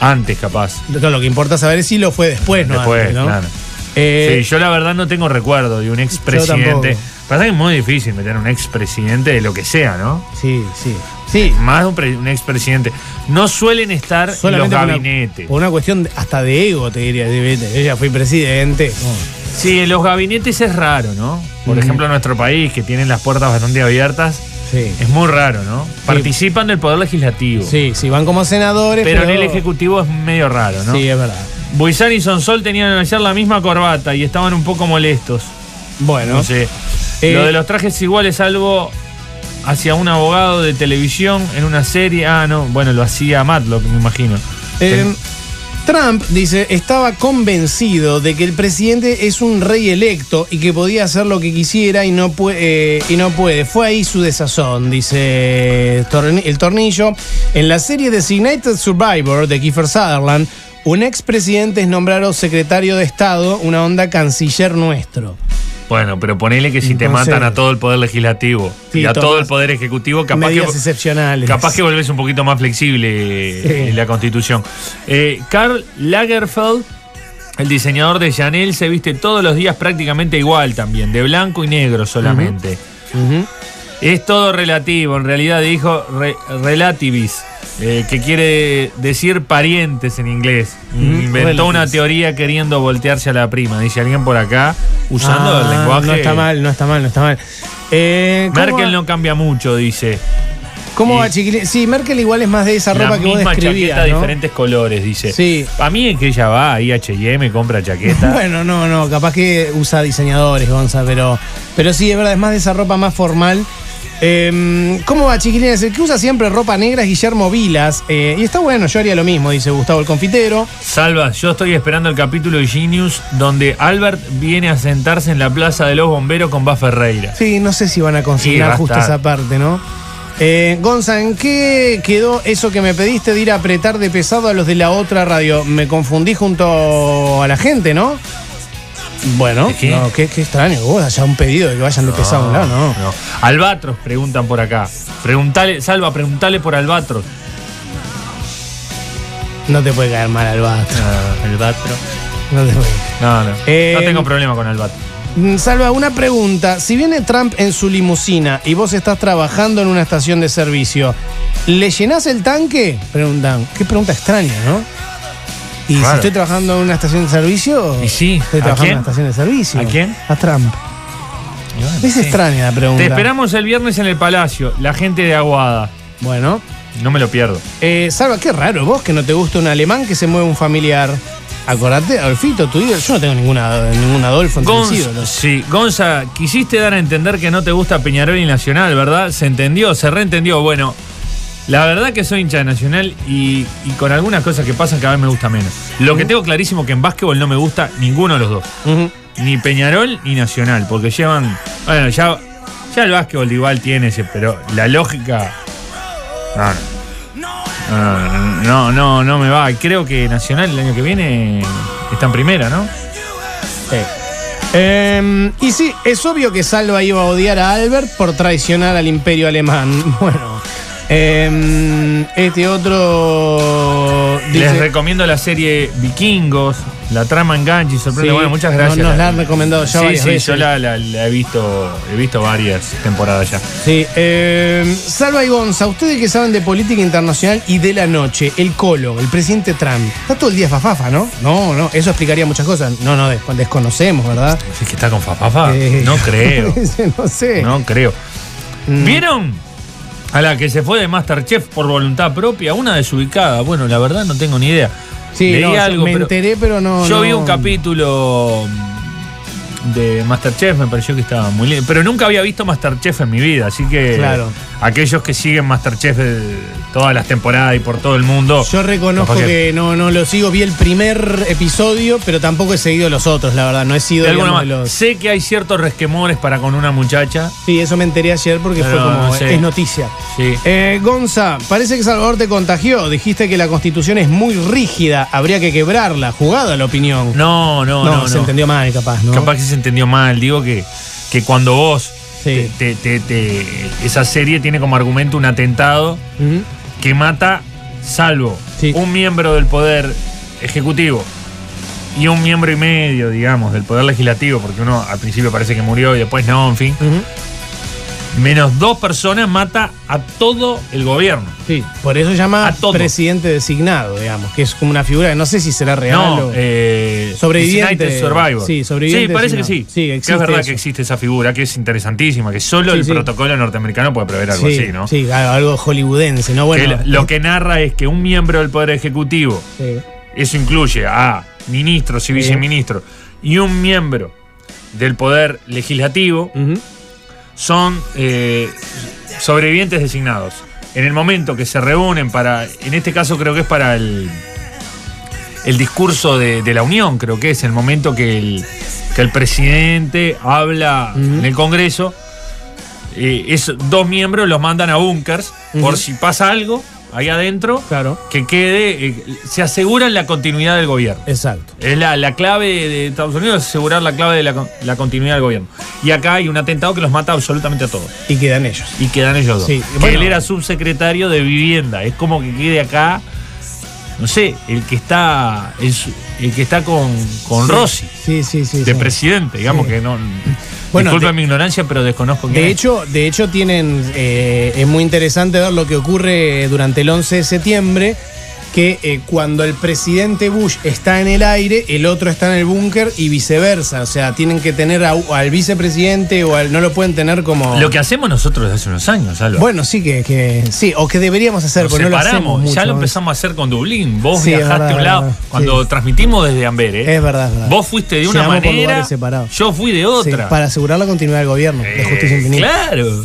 Antes, capaz. lo que importa saber es si lo fue después, ¿no? Después, antes, ¿no? claro. Eh, sí, yo la verdad no tengo recuerdo de un expresidente. Pasa que es muy difícil meter un expresidente de lo que sea, ¿no? sí, sí. Sí, Más de un, un expresidente. No suelen estar en los solamente por una- gabinetes. Por una cuestión hasta de ego, te diría. Yo ya fui presidente. Sí, en los gabinetes es raro, ¿no? Por ejemplo, en nuestro país, que tienen las puertas bastante abiertas, Sí. es muy raro, ¿no? Participan del poder legislativo. Sí, sí, van como senadores. Pero en el ejecutivo es medio raro, ¿no? Sí, es verdad. Buizán y Sonsol tenían ayer la misma corbata y estaban un poco molestos. Bueno. No sé. Eh, Lo de los trajes iguales algo hacia un abogado de televisión en una serie. Ah, no, bueno, lo hacía Matlock, me imagino. Eh, Trump dice, estaba convencido de que el presidente es un rey electo y que podía hacer lo que quisiera y no, puede, y no puede. Fue ahí su desazón, dice el tornillo. En la serie Designated Survivor de Kiefer Sutherland, un expresidente es nombrado secretario de Estado, una onda canciller nuestro. Bueno, pero ponele que si te Entonces- matan a todo el poder legislativo Sí, y a todo el poder ejecutivo, capaz que, excepcionales. capaz que volvés un poquito más flexible Sí. eh, la constitución. Eh, Karl Lagerfeld, el diseñador de Chanel, se viste todos los días prácticamente igual también, de blanco y negro solamente. Es todo relativo, en realidad dijo re- relativis, eh, que quiere decir parientes en inglés. Mm, Inventó una teoría queriendo voltearse a la prima, dice alguien por acá, usando Ah, el lenguaje. No está mal, no está mal, no está mal. Eh, ¿cómo Merkel va- no cambia mucho, dice. ¿Cómo va, chiquilín? Sí, Merkel igual es más de esa ropa que vos misma describías, chaqueta, ¿no? diferentes colores, dice. Sí. A mí es que ella va ahí a H&M, compra chaqueta. [LAUGHS] Bueno, no, no, capaz que usa diseñadores, Gonza, pero, pero sí, es verdad, es más de esa ropa más formal. Eh, ¿Cómo va, chiquilines? El que usa siempre ropa negra es Guillermo Vilas. eh, y está bueno, yo haría lo mismo, dice Gustavo el confitero. Salva, yo estoy esperando el capítulo de Genius donde Albert viene a sentarse en la plaza de los bomberos con Bas Ferreira. Sí, no sé si van a consignar va justo esa parte, ¿no? Eh, Gonza, ¿en qué quedó eso que me pediste de ir a apretar de pesado a los de la otra radio? Me confundí junto a la gente, ¿no? Bueno, ¿De qué? no, qué, qué extraño, vos haya un pedido de que vayan de pesado a un lado, no. no. Albatros, preguntan por acá. Preguntale, Salva, preguntale por Albatros. No te puede caer mal Albatro. Albatros. No te puede. No, no. Eh, no tengo problema con Albatros. Mm, Salva, una pregunta. Si viene Trump en su limusina y vos estás trabajando en una estación de servicio, ¿le llenás el tanque? Preguntan. Qué pregunta extraña, ¿no? Y si estoy trabajando en una estación de servicio. Y sí, Estoy ¿a trabajando en una estación de servicio. ¿A quién? A Trump. Bueno, Es sí. extraña la pregunta. Te esperamos el viernes en el Palacio, la gente de Aguada. Bueno. No me lo pierdo. Eh, Salva, qué raro vos que no te gusta un alemán que se mueve un familiar. Acordate, Adolfito, tu ídolo. Yo no tengo ninguna, ningún Adolfo entre mis Gonza, ídolos. sí, Gonza, quisiste dar a entender que no te gusta Peñarol y Nacional, ¿verdad? ¿Se entendió? ¿Se reentendió? Bueno, la verdad que soy hincha de Nacional y, y con algunas cosas que pasan cada vez me gusta menos. Lo que tengo clarísimo que en básquetbol no me gusta ninguno de los dos. Ujú. Ni Peñarol ni Nacional, porque llevan. Bueno, ya, ya el básquetbol igual tiene ese, pero la lógica. No, no, no, no, no, no me va. Creo que Nacional el año que viene está en primera, ¿no? Eh, y sí, es obvio que Salva iba a odiar a Albert por traicionar al imperio alemán. [LAUGHS] Bueno, eh, este otro Les recomiendo la serie Vikingos, la trama enganche y sorprende. Sí, bueno, muchas gracias. Nos, nos la han recomendado ya sí, varias sí, veces. yo la, la- la he visto, he visto varias temporadas ya. Sí, eh, Salva y Gonza, ustedes que saben de política internacional y de la noche, el Colo, el presidente Trump, está todo el día fafafa, ¿no? No, no, eso explicaría muchas cosas. No, no, des- desconocemos, ¿verdad? ¿Es que está con Fafafa? Eh, No creo. [LAUGHS] no sé. No creo. Mm. ¿Vieron? A la que se fue de Masterchef por voluntad propia, una desubicada. Bueno, la verdad no tengo ni idea. Sí, Leí no, algo, me pero enteré, pero no. yo no- vi un capítulo de Masterchef, me pareció que estaba muy lindo. Pero nunca había visto Masterchef en mi vida, así que Claro. aquellos que siguen Masterchef todas las temporadas y por todo el mundo. Yo reconozco que no, no lo sigo, vi el primer episodio, pero tampoco he seguido los otros, la verdad. No he sido de digamos, los. sé que hay ciertos resquemores para con una muchacha. Sí, eso me enteré ayer porque Pero fue como. no sé. Es noticia. Sí. Eh, Gonza, parece que Salvador te contagió. Dijiste que la constitución es muy rígida, habría que quebrarla. Jugada la opinión. No, no, no. se no. entendió mal, capaz, ¿no? Capaz que se entendió mal. Digo que, que cuando vos. Sí. te- te- te- esa serie tiene como argumento un atentado que mata, salvo Sí. un miembro del Poder Ejecutivo y un miembro y medio, digamos, del Poder Legislativo, porque uno al principio parece que murió y después no, en fin. Menos dos personas mata a todo el gobierno. Sí, por eso llama presidente designado, digamos, que es como una figura que no sé si será real No, o... eh, Sobreviviente. Survivor. Sí, sobreviviente Sí, parece que sí. Sí, que es verdad eso. que existe esa figura, que es interesantísima, que solo Sí, el sí. protocolo norteamericano puede prever algo sí, así, ¿no? Sí, algo hollywoodense, ¿no? Bueno, Que lo que narra es que un miembro del Poder Ejecutivo, eso incluye a ministros y viceministros, y un miembro del Poder Legislativo. Son eh, sobrevivientes designados. En el momento que se reúnen para, en este caso creo que es para el, el discurso de, de la Unión, creo que es el momento que el, que el presidente habla en el Congreso, eh, es, dos miembros los mandan a búnkers por si pasa algo ahí adentro, Claro, que quede, eh, se aseguran la continuidad del gobierno. exacto. Es la, la clave de Estados Unidos, es asegurar la clave de la, la continuidad del gobierno. Y acá hay un atentado que los mata absolutamente a todos. Y quedan ellos. Y quedan ellos dos. Sí, que bueno. él era subsecretario de vivienda. Es como que quede acá, no sé, el que está, el, que está con, con Sí. Rossi, Sí, sí, sí. de presidente, digamos que no. Bueno, disculpen de- mi ignorancia, pero desconozco quién De es. hecho, de hecho tienen, eh, es muy interesante ver lo que ocurre durante el 11 de septiembre, que eh, cuando el presidente Bush está en el aire, el otro está en el búnker y viceversa. O sea, tienen que tener a- al vicepresidente o al, no lo pueden tener como... Lo que hacemos nosotros desde hace unos años, Alba. Bueno, sí que, que- sí, o que deberíamos hacer, Nos porque no lo hacemos separamos, mucho. ya lo empezamos a hacer con Dublín. Vos Sí, viajaste verdad, a un lado. verdad, Cuando sí. transmitimos desde Amberes, Es verdad, es verdad. vos fuiste de una Llegamos manera, yo fui de Sí, otra. para asegurar la continuidad del gobierno, de Eh, justicia infinita. Claro.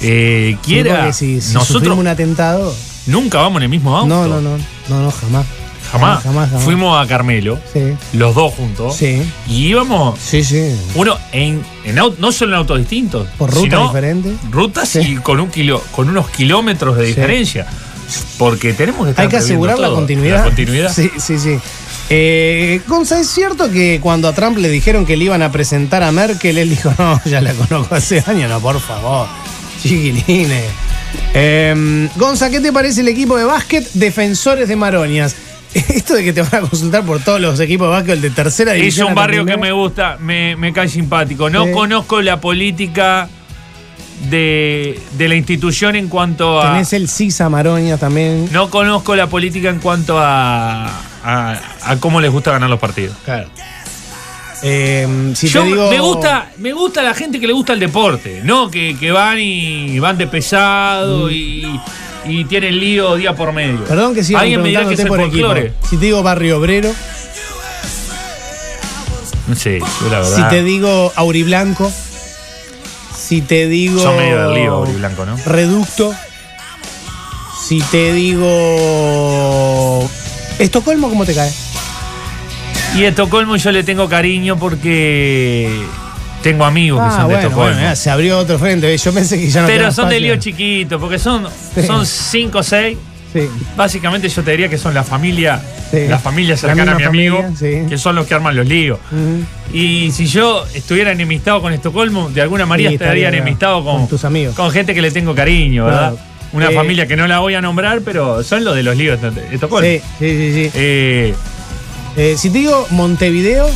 Eh, quiera, si, si nosotros un atentado. Nunca vamos en el mismo auto. No, no, no, no, no, jamás. Jamás. Jamás, jamás. Fuimos a Carmelo, Sí, los dos juntos. sí, Y íbamos, sí, sí. uno, en, en au- no solo en autos distintos. Por rutas diferentes. Rutas Sí. y con, un kilo, con unos kilómetros de diferencia. Porque tenemos que estar Hay que asegurar la continuidad. La continuidad. Sí, sí, sí. Eh, Gonza, ¿es cierto que cuando a Trump le dijeron que le iban a presentar a Merkel, él dijo, no, ya la conozco hace años, no, por favor, chiquilines. Eh, Gonza, ¿qué te parece el equipo de básquet Defensores de Maronias? [LAUGHS] Esto de que te van a consultar por todos los equipos de básquet de tercera Es división. un hasta barrio que me gusta, me, me cae simpático. No Sí. conozco la política de, de la institución en cuanto a. Tenés el CISA Maronias también. No conozco la política en cuanto a, a, a cómo les gusta ganar los partidos. Claro. Eh, si Yo te digo... me gusta, me gusta la gente que le gusta el deporte, no que, que van y van de pesado y, y tienen lío día por medio. Mm. Perdón que siga Alguien me dirá que es por equipo. Si te digo barrio obrero, la verdad. si te digo auriblanco, si te digo Son medio del lío, Blanco, ¿no? reducto, si te digo Estocolmo, ¿cómo te cae? Y a Estocolmo yo le tengo cariño porque tengo amigos que Ah, son de Estocolmo. bueno, se abrió otro frente. Yo pensé que ya no Pero son de lío chiquito, porque son, Sí. son cinco o seis. Sí. Básicamente yo te diría que son la familia, Sí. la familia La cercana a mi amigo, sí. que son los que arman los líos. Y si yo estuviera enemistado con Estocolmo, de alguna manera estaría enemistado con, con tus amigos. con gente que le tengo cariño, ¿verdad? Claro. Una Eh, familia que no la voy a nombrar, pero son los de los líos de Estocolmo. Sí, sí, sí. sí. Eh, Eh, si te digo Montevideo,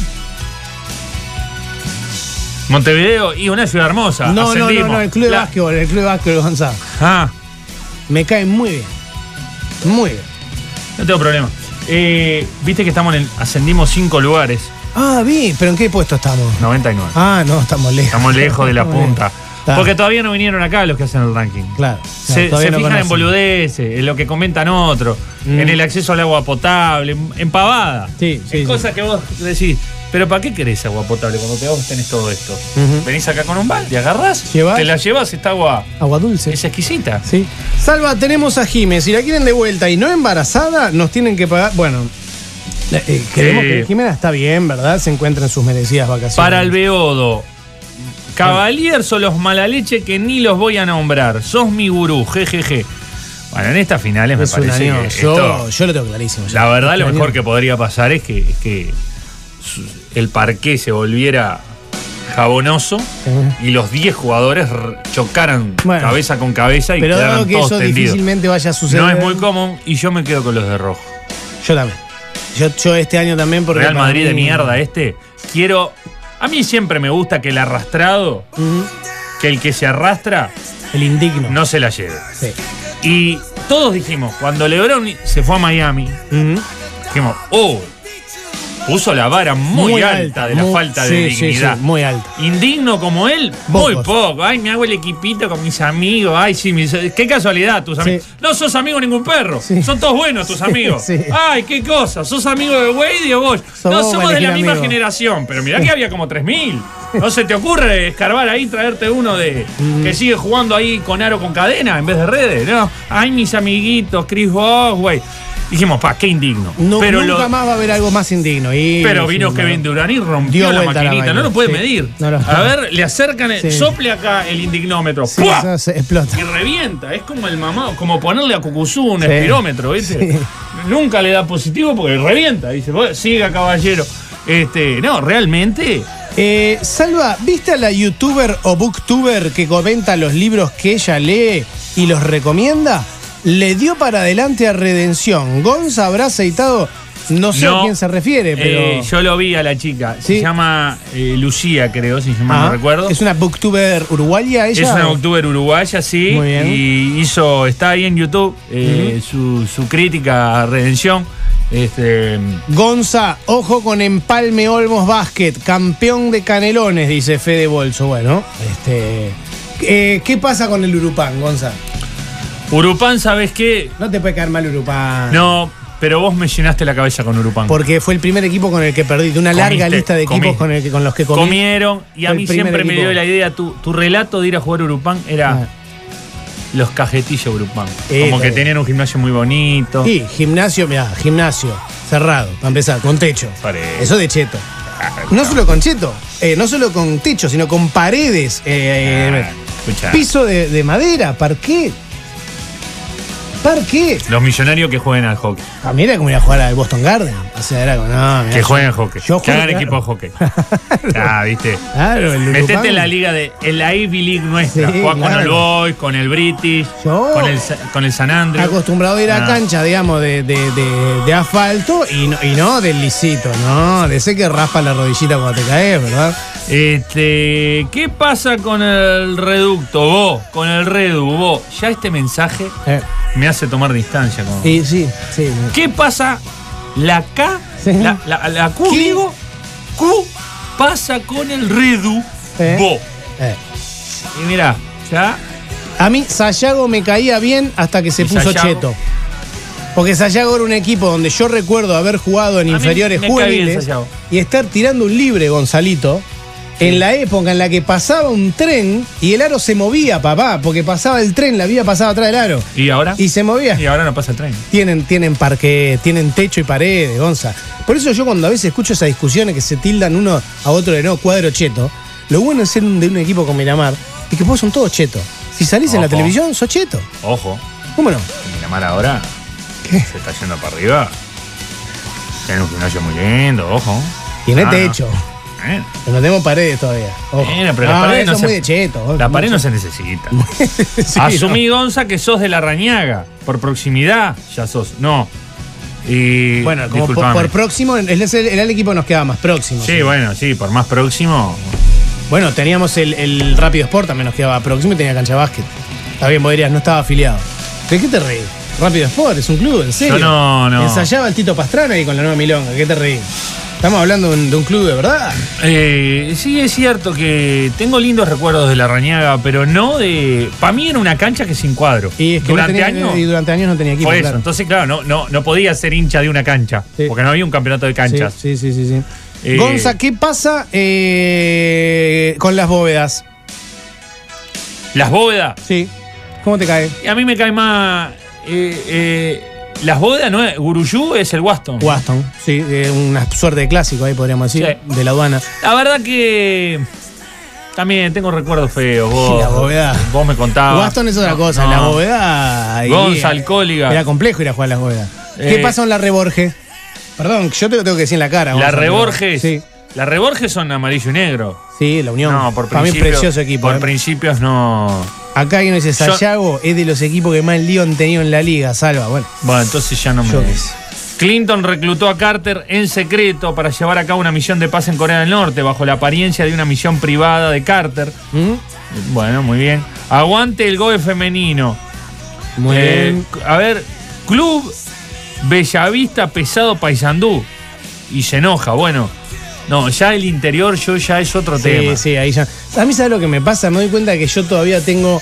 Montevideo y una ciudad hermosa. no, no, no, no, el club de La- básquetbol, el club de básquetbol Gonzalo. Ah, Me cae muy bien. Muy bien. no tengo problema. Eh, Viste que estamos en el- ascendimos cinco lugares, Ah, vi, pero ¿en qué puesto estamos? 99. Ah, no, estamos lejos. Estamos lejos de la punta. Porque todavía no vinieron acá los que hacen el ranking. Claro. Se, no fijan en boludeces, en lo que comentan otros, Mm. en el acceso al agua potable, en, pavada. Sí, sí, En sí. cosas que vos decís, pero ¿para qué querés agua potable cuando te vos tenés todo esto? Venís acá con un balde, agarrás, Llevás. te la llevas, esta agua Agua dulce. es exquisita. Sí. Salva, tenemos a Jiménez. Si la quieren de vuelta y no embarazada, nos tienen que pagar. Bueno, eh, eh, queremos Eh. que Jimena está bien, ¿verdad? Se encuentra en sus merecidas vacaciones. Para el Beodo, Cavalier son los mala leche que ni los voy a nombrar. Sos mi gurú, jejeje. Bueno, en estas finales Es me parece que Yo, esto- yo lo tengo clarísimo. ya. La verdad, lo Este mejor que podría pasar es que, es que su- el parqué se volviera jabonoso y los 10 jugadores chocaran Bueno. cabeza con cabeza y Pero quedaran que todos eso tendidos. difícilmente vaya a suceder. No es muy común y yo me quedo con los de rojo. Yo también. Yo, yo este año también porque. Real Madrid de mierda este. Quiero. A mí siempre me gusta que el arrastrado que el que se arrastra El indigno. no se la lleve. Sí. Y todos dijimos, cuando LeBron se fue a Miami, dijimos, oh, puso la vara muy, alta, de la muy- falta de sí, dignidad. sí, muy alta. Indigno como él, muy poco. Ay, me hago el equipito con mis amigos. Ay, sí, mis- qué casualidad tus amigos. No sos amigo de ningún perro. Son todos buenos tus amigos. Ay, qué cosa. Sos amigo de Wade y de. Sos no vos, somos de la misma amigo. generación, pero mirá que había como 3.000. No se te ocurre escarbar ahí, traerte uno de Mm. que sigue jugando ahí con aro con cadena en vez de redes. No, ay, mis amiguitos, Chris Bosway. Dijimos, pa, qué indigno. No, pero nunca lo- más va a haber algo más indigno. Y, pero vino Kevin no. Durant y rompió la maquinita. no lo puede sí. medir. No lo- a ver, le acercan, el- Sí. sople acá el indignómetro. Sí, se explota. Y revienta. Es como el mamá, como ponerle a Cucuzú un espirómetro, ¿viste? Nunca le da positivo porque revienta. Dice, "Vos, siga, caballero. Este, no, realmente. Eh, Salva, ¿viste a la youtuber o booktuber que comenta los libros que ella lee y los recomienda? Le dio para adelante a Redención. Gonza habrá aceitado, no sé No. a quién se refiere, pero. eh, yo lo vi a la chica. Sí. Se llama eh, Lucía, creo, si mal Ah, no recuerdo. ¿Es una booktuber uruguaya ella? Es una o? youtuber uruguaya, sí. Muy bien. Y hizo, está ahí en YouTube, eh, su, su crítica a Redención. Este, Gonza, ojo con Empalme Olmos Basket, campeón de canelones, dice Fede Bolso. Bueno, este. eh, ¿Qué pasa con el Urupán, Gonza? Urupán, ¿sabes qué? No te puede caer mal Urupán. No, pero vos me llenaste la cabeza con Urupán. Porque fue el primer equipo con el que perdí, de una larga lista de equipos con, el que- con los que comí. Comieron y a mí siempre me dio la idea, tu, tu relato de ir a jugar Urupán era Ah. los cajetillos Urupán. Eh, Como que eh. tenían un gimnasio muy bonito. Sí, gimnasio, mira, gimnasio, cerrado, para empezar, con techo. Parece. Eso de cheto. No solo con cheto, eh, no solo con techo, sino con paredes, eh, Ah, escuchá. piso de, de madera, parqué. ¿Parqué? Los millonarios que jueguen al hockey. A mí era como ir a jugar al Boston Garden. O sea, era como, no, mirá, Que jueguen al hockey. yo que hagan claro. equipo de hockey. [LAUGHS] ah, viste. Claro, el Metete en la liga de. En la Ivy League nuestra. Sí, Juega con el Boys, con el British, Yo- con el, con el San Andrews. acostumbrado a ir a Ah. cancha, digamos, de, de- de- de asfalto y no, y no del lisito, no, de ese que raspa la rodillita cuando te caes, ¿verdad? Este, ¿qué pasa con el reducto, vos? Con el redu, vos. Ya este mensaje Eh, me hace tomar distancia con. y sí, sí. ¿Qué pasa? La K, Sí. la, la- la Q, ¿Qué? digo, Q pasa con el redu, Eh. vos. Eh. Y mirá, ya. A mí Sayago me caía bien hasta que se ¿Y puso Sayago? cheto. Porque Sayago era un equipo donde yo recuerdo haber jugado en A inferiores juveniles y estar tirando un libre, Gonzalito, en la época en la que pasaba un tren y el aro se movía, papá, porque pasaba el tren, la vía pasaba atrás del aro ¿Y ahora? y se movía. Y ahora no pasa el tren. Tienen, tienen parque, tienen techo y paredes, Gonza. Por eso yo cuando a veces escucho esas discusiones que se tildan uno a otro de no, cuadro cheto, lo bueno es ser un, de un equipo con Miramar y que vos son todos chetos. Si salís en la televisión, sos cheto. Ojo, ¿Cómo no? Miramar ahora ¿Qué? se está yendo para arriba. Tiene un gimnasio muy lindo, ojo. Tiene Ah, techo. Pero no tenemos paredes todavía. Bueno, pero las Ah, paredes eso no es se- muy de cheto. La pared no se necesita. [LAUGHS] Sí, Asumí, Gonza, que sos de la rañaga. Por proximidad, ya sos. No. Y. no. Bueno, como por, próximo, es el- el equipo que nos quedaba más próximo. Sí, bueno, sí, por más próximo. Bueno, teníamos el, el Rápido Sport, también nos quedaba próximo y tenía cancha de básquet. Está bien, vos dirías, no estaba afiliado. ¿De qué te reís? Rápido Sport, es un club, en serio. Yo no, no. Ensayaba el Tito Pastrana ahí con la nueva Milonga, ¿qué te? Estamos hablando de un, de un club de verdad. Eh, sí, es cierto que tengo lindos recuerdos de la rañaga, pero no de. Para mí era una cancha que sin cuadro. Y es que durante no tenía, años. y durante años no tenía equipo. Fue eso. claro. Entonces, claro, no, no, no podía ser hincha de una cancha. Sí. Porque no había un campeonato de canchas. Sí, sí, sí, sí. sí. Eh, Gonza, ¿qué pasa eh, con las bóvedas? Las bóvedas. Sí. ¿Cómo te cae? A mí me cae más. Eh, eh, las bóvedas, ¿no es? Guruyú es el Waston. Waston, sí, eh, una suerte de clásico ahí podríamos decir, Sí. de la aduana. La verdad que. También tengo recuerdos feos. Vos, La bóveda. Vos me contabas. Waston es otra cosa, no. la bóveda. ahí- Gonza, alcohólica. Era complejo ir a jugar a las bóvedas. Eh. ¿Qué pasa con la reborge? Perdón, yo te lo tengo que decir en la cara. La Reborges. Sí, La Reborges son amarillo y negro. sí, la Unión. No, por Para mí principios. precioso equipo. Por eh. principios no. Acá alguien dice, Sayago es de los equipos que más lío han tenido en la liga, salva. Bueno, Bueno, entonces ya no me. yo. Clinton reclutó a Carter en secreto para llevar a cabo una misión de paz en Corea del Norte bajo la apariencia de una misión privada de Carter. ¿Mm? Bueno, muy bien. Aguante el GOE femenino. Muy Eh, bien. A ver, Club Bellavista Pesado Paysandú. Y se enoja, bueno. No, ya el interior yo ya es otro Sí, tema. sí, ahí ya. A mí, ¿sabes lo que me pasa? Me doy cuenta que yo todavía tengo.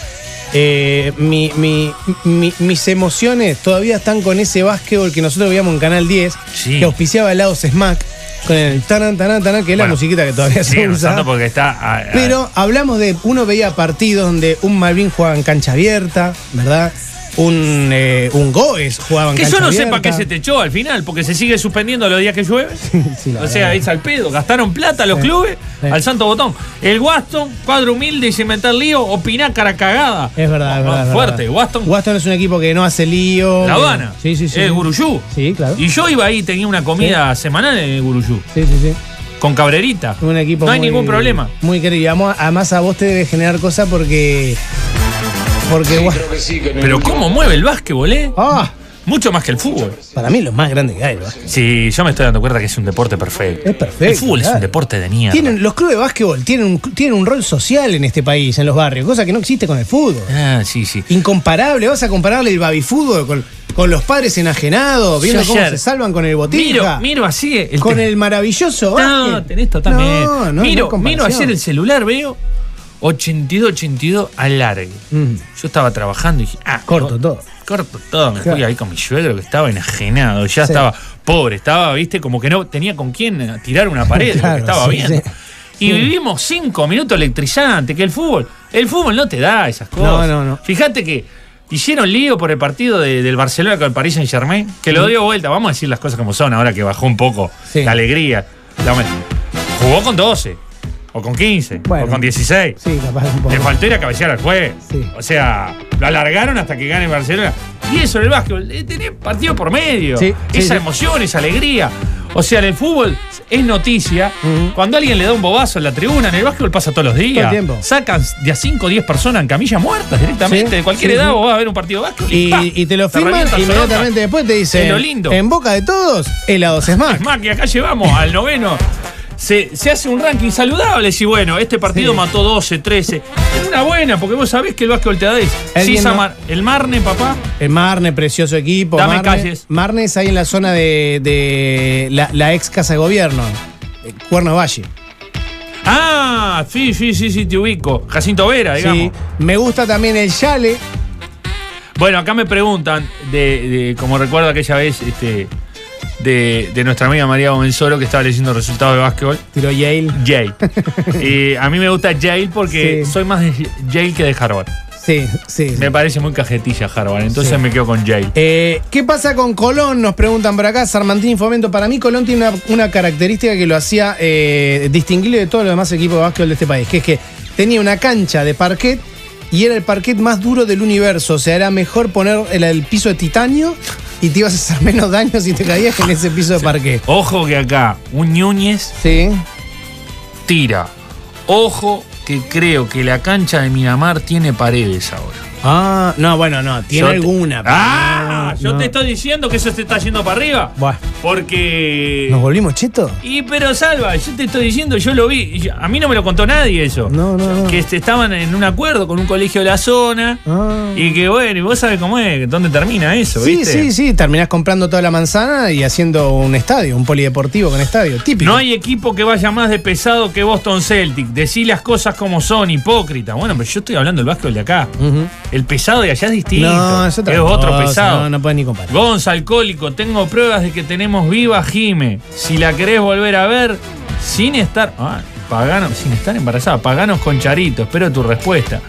eh, mi- mi- mi- mis emociones todavía están con ese básquetbol que nosotros veíamos en Canal 10, Sí. que auspiciaba el lado Smack, con el tanan, tanan, tanan, que es la musiquita que todavía se usa. usando porque está. a- a- Pero hablamos de. Uno veía partidos donde un Malvin jugaba en cancha abierta, ¿verdad? Un, eh, un Goes jugaba en que yo no sé para qué se te echó al final, porque se sigue suspendiendo los días que llueve. [LAUGHS] Sí, o sea, es al pedo. Gastaron plata los clubes al santo botón. El Waston, cuadro humilde y sin meter lío, opiná cara cagada. Es verdad, es verdad. es Fuerte, verdad. Waston. Waston es un equipo que no hace lío. La que- Habana. Sí, sí, sí. Es Guruyú. Sí, claro. Y yo iba ahí, tenía una comida semanal en el Guruyú. Sí, sí, sí. Con cabrerita. Un equipo no hay muy- ningún problema. Muy querido. Además, a vos te debe generar cosas porque. Porque. gua- Pero cómo mueve el básquetbol, ¿eh? Ah, Mucho más que el fútbol. para mí, lo más grande que hay. ¿no? Sí, yo me estoy dando cuenta que es un deporte perfecto. Es perfecto, El fútbol es un deporte de mierda. Tienen, los clubes de básquetbol tienen un, tienen un rol social en este país, en los barrios, cosa que no existe con el fútbol. Ah, sí, sí. Incomparable. Vas a compararle el baby fútbol con, con los padres enajenados, viendo Yo cómo ayer se salvan con el botija. Miro, miro así. El con el maravilloso No, básquet. tenés totalmente. No, no, no miro, comparación. miro ayer el celular, veo 82-82 al largo. Mm. Yo estaba trabajando y dije, ah, Corto co- todo. Corto todo. Me Claro. fui ahí con mi suegro que estaba enajenado. Ya Sí. estaba pobre, estaba, viste, como que no tenía con quién tirar una pared, lo [LAUGHS] Claro, que estaba sí, viendo. sí. Y Sí. vivimos cinco minutos electrizantes, que el fútbol, el fútbol no te da esas cosas. No, no, no. Fíjate que hicieron lío por el partido de- del Barcelona con el Paris Saint Germain, que lo dio vuelta. Vamos a decir las cosas como son, ahora que bajó un poco la alegría. Jugó con 12, o con 15, Bueno. o con 16. Sí, capaz un poco. Le faltó ir a cabecear al juez. Sí. O sea, lo alargaron hasta que gane Barcelona. Y eso en el básquetbol, eh, tenés partido por medio. Sí, esa sí. emoción, esa alegría. O sea, en el fútbol es noticia. Cuando alguien le da un bobazo en la tribuna, en el básquetbol pasa todos los días. Todo el tiempo. Sacan de a 5 o 10 personas en camillas muertas directamente. Sí, de cualquier sí, edad sí. vos vas a ver un partido de básquetbol. Y, y te lo firman el inmediatamente después te dicen. Es lo lindo. En boca de todos, helados Es Smack. más, que acá llevamos al noveno. Se, se hace un ranking saludable. Si bueno, este partido Sí. mató 12, 13. Es una buena, porque vos sabés que el básquetbol te da 10. Alguien Sisa no- Mar- el Marne, papá. El Marne, precioso equipo. Dame Marne, calles. Marne es ahí en la zona de, de la, la ex casa de gobierno, eh, Cuerno Valle. Ah, sí, sí, sí, sí, te ubico. Jacinto Vera, digamos. Sí. Me gusta también el Yale. Bueno, acá me preguntan, de, de- como recuerdo aquella vez, este, de, de nuestra amiga María Gomenzoro que estaba leyendo resultados de básquetbol. Tiro Yale. Yale. [LAUGHS] Y a mí me gusta Yale porque Sí. soy más de Yale que de Harvard. Sí, sí. sí. Me parece muy cajetilla Harvard, entonces Sí. me quedo con Yale. Eh, ¿Qué pasa con Colón? Nos preguntan por acá. Sarmantín Fomento. Para mí, Colón tiene una, una característica que lo hacía eh, distinguible de todos los demás equipos de básquetbol de este país, que es que tenía una cancha de parquet y era el parquet más duro del universo. O sea, era mejor poner el, el piso de titanio y te ibas a hacer menos daño si te caías que en ese piso de parquet. Ojo que acá, un Núñez Sí. tira. Ojo que creo que la cancha de Miramar tiene paredes ahora. Ah, no, bueno, no. Tiene Yo alguna. Ah, no, yo no. te estoy diciendo que eso se está yendo para arriba. Buah, Porque. ¿Nos volvimos chetos? Y pero Salva, yo te estoy diciendo, yo lo vi. yo- A mí no me lo contó nadie eso. No, no. Que estaban en un acuerdo con un colegio de la zona. Ah. Y que bueno, y vos sabés cómo es, dónde termina eso, Sí, ¿viste? sí, sí, terminás comprando toda la manzana y haciendo un estadio, un polideportivo con estadio, típico. No hay equipo que vaya más de pesado que Boston Celtic. Decí las cosas como son, hipócrita. Bueno, pero yo estoy hablando del básquetbol de acá. Ujú. El pesado de allá es distinto. No, es, otra es otro cosa, pesado. No, no puedes ni comparar. Gonza, alcohólico, tengo pruebas de que tenemos viva Jime. Si la querés volver a ver, sin estar. Ah, pagano, sin estar embarazada. Paganos con charito. Espero tu respuesta.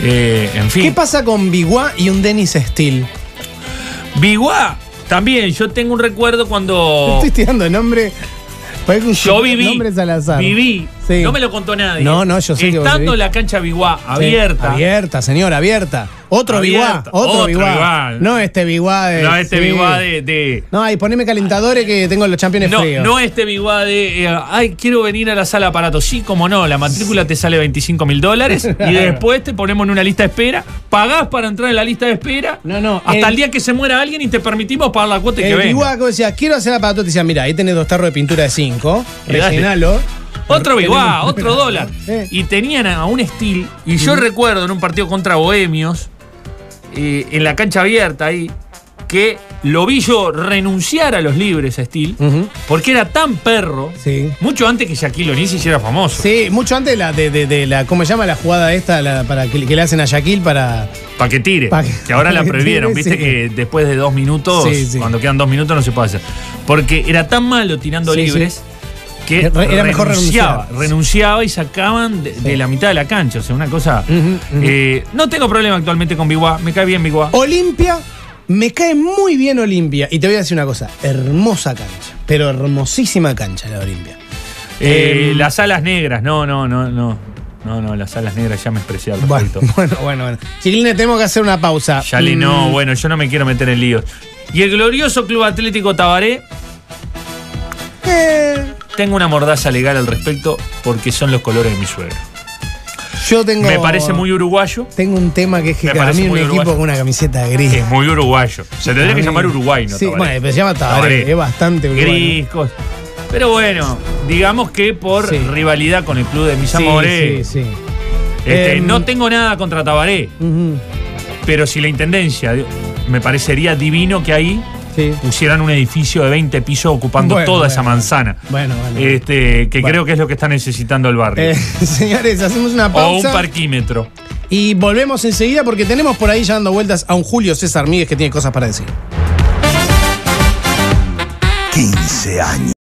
Eh, en fin. ¿Qué pasa con Biguá y un Dennis Steele? Biguá, también, yo tengo un recuerdo cuando. Estoy tirando nombre. Yo viví. Viví. Sí. No me lo contó nadie. No, no, yo sé que vos Estando vivís. la cancha Biguá abierta. Abierta, señor, abierta. Otro biguá, otro, biguá. No este biguá de. No, este sí. biguá de, de- No, ahí poneme calentadores que tengo los championes No, fríos. no este biguá de. eh, ay, quiero venir a la sala de aparatos. Sí, como no, la matrícula te sale 25 mil dólares [LAUGHS] y después te ponemos en una lista de espera. Pagás para entrar en la lista de espera. No, no, Hasta el- el, día que se muera alguien y te permitimos pagar la cuota y que El venga. biguá, como decía, quiero hacer aparato, te decía, mira, ahí tenés dos tarros de pintura de 5, Y dale. rellenalo. Otro biguá, otro [LAUGHS] dólar. Y tenían a un Steel. Y yo recuerdo en un partido contra Bohemios, eh, en la cancha abierta ahí, que lo vi yo renunciar a los libres a Steel, porque era tan perro, Sí. mucho antes que Shaquille O'Neal se hiciera famoso. Sí, mucho antes de la, de, de- de la, ¿cómo se llama la jugada esta? La- para que, que le hacen a Shaquille para. Para que tire. Pa' que- que ahora la [LAUGHS] prohibieron. Viste sí. que después de dos minutos, Sí, cuando quedan dos minutos, no se puede hacer. Porque era tan malo tirando libres que Era- era mejor renunciaba, renunciar. renunciaba y sacaban de, de la mitad de la cancha. O sea, una cosa. Eh, no tengo problema actualmente con Biguá. Me cae bien Biguá. Olimpia, me cae muy bien Olimpia. Y te voy a decir una cosa, hermosa cancha, pero hermosísima cancha la Olimpia. Eh, eh, las alas negras, no, no, no, no. No, no, las alas negras ya me expresé al Bueno, respecto. [LAUGHS] bueno, bueno, bueno. Chiquilines, tenemos que hacer una pausa. Ya le no, Mm, bueno, yo no me quiero meter en líos. Y el glorioso Club Atlético Tabaré, eh, tengo una mordaza legal al respecto porque son los colores de mi suegro. yo tengo. Me parece muy uruguayo. Tengo un tema que es que Me para mí un equipo uruguayo. con una camiseta gris. Es muy uruguayo. Se tendría que llamar Uruguay, ¿no? Sí, Tabaré? bueno, pero se llama Tabaré, Tabaré. es bastante uruguayo. Gris, Pero bueno, digamos que por Sí. rivalidad con el club de mis Sí, amores, sí, sí. este, Em, no tengo nada contra Tabaré, pero si la intendencia, me parecería divino que ahí sí. pusieran un edificio de 20 pisos ocupando Bueno, toda bueno. esa manzana. Bueno, bueno. Este, que Bueno. creo que es lo que está necesitando el barrio. Eh, [LAUGHS] señores, hacemos una o un pausa parquímetro. y volvemos enseguida porque tenemos por ahí ya dando vueltas a un Julio César Míguez que tiene cosas para decir. 15 años.